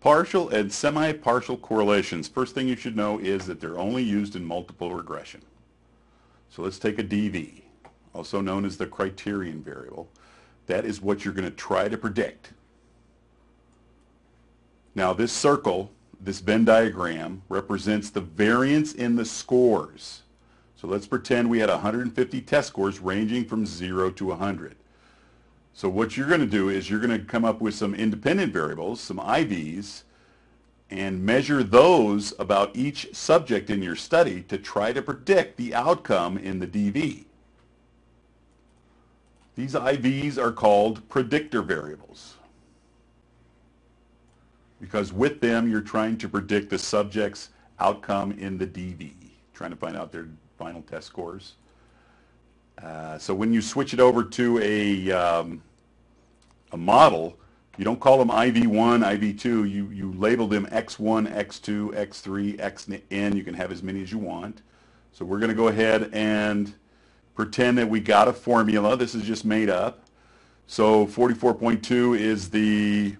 Partial and semi-partial correlations. First thing you should know is that they're only used in multiple regression. So let's take a DV, also known as the criterion variable. That is what you're going to try to predict. Now this circle, this Venn diagram, represents the variance in the scores. So let's pretend we had 150 test scores ranging from 0 to 100. So what you're going to do is you're going to come up with some independent variables, some IVs, and measure those about each subject in your study to try to predict the outcome in the DV. These IVs are called predictor variables because with them you're trying to predict the subject's outcome in the DV, trying to find out their final test scores. Uh, so when you switch it over to a, um, a model, you don't call them IV1, IV2. You, you label them X1, X2, X3, Xn. You can have as many as you want. So we're going to go ahead and pretend that we got a formula. This is just made up. So 44.2 is the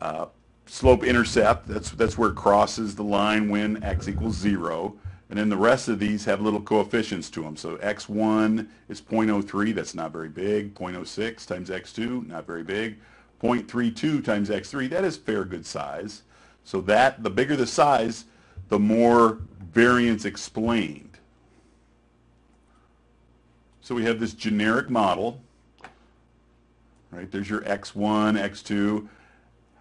uh, slope intercept. That's, that's where it crosses the line when x equals 0. And then the rest of these have little coefficients to them. So x1 is 0.03, that's not very big. 0.06 times x2, not very big. 0.32 times x3, that is fair good size. So that, the bigger the size, the more variance explained. So we have this generic model, right? There's your x1, x2.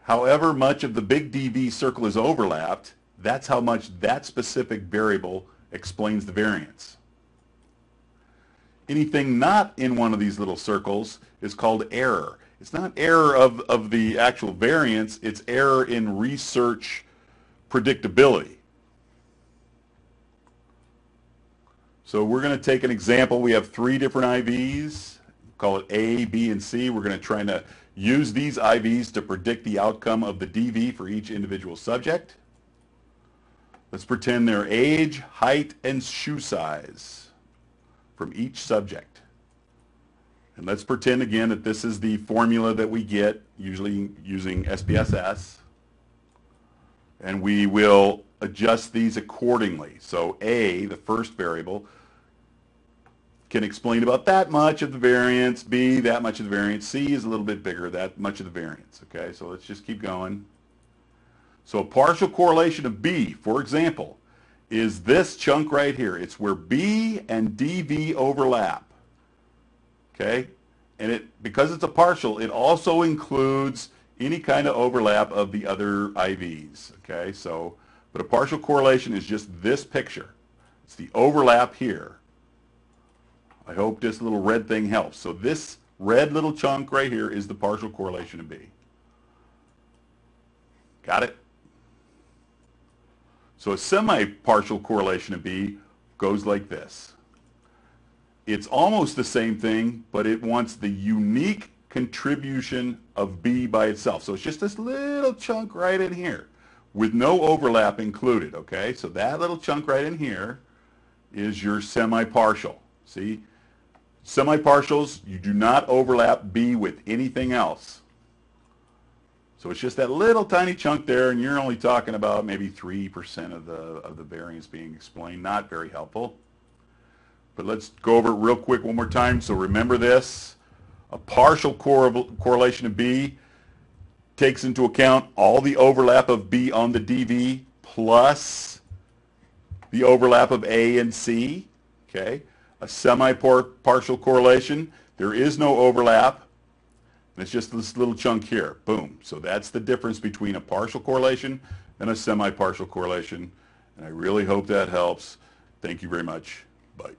However much of the big DV circle is overlapped, that's how much that specific variable explains the variance. Anything not in one of these little circles is called error. It's not error of, of the actual variance, it's error in research predictability. So we're going to take an example. We have three different IVs, call it A, B, and C. We're going to try to use these IVs to predict the outcome of the DV for each individual subject. Let's pretend their age, height, and shoe size from each subject. And let's pretend again that this is the formula that we get, usually using SPSS. And we will adjust these accordingly. So A, the first variable, can explain about that much of the variance. B, that much of the variance. C is a little bit bigger, that much of the variance. Okay, so let's just keep going. So a partial correlation of B, for example, is this chunk right here. It's where B and DV overlap. Okay? And it because it's a partial, it also includes any kind of overlap of the other IVs. Okay? So, but a partial correlation is just this picture. It's the overlap here. I hope this little red thing helps. So this red little chunk right here is the partial correlation of B. Got it? So a semi-partial correlation of B goes like this. It's almost the same thing, but it wants the unique contribution of B by itself. So it's just this little chunk right in here with no overlap included, okay? So that little chunk right in here is your semi-partial. See? Semi-partials, you do not overlap B with anything else. So it's just that little tiny chunk there, and you're only talking about maybe 3% of the, of the variance being explained. Not very helpful. But let's go over it real quick one more time. So remember this. A partial correlation of B takes into account all the overlap of B on the DV plus the overlap of A and C. Okay. A semi-partial correlation, there is no overlap it's just this little chunk here. Boom. So that's the difference between a partial correlation and a semi-partial correlation. And I really hope that helps. Thank you very much. Bye.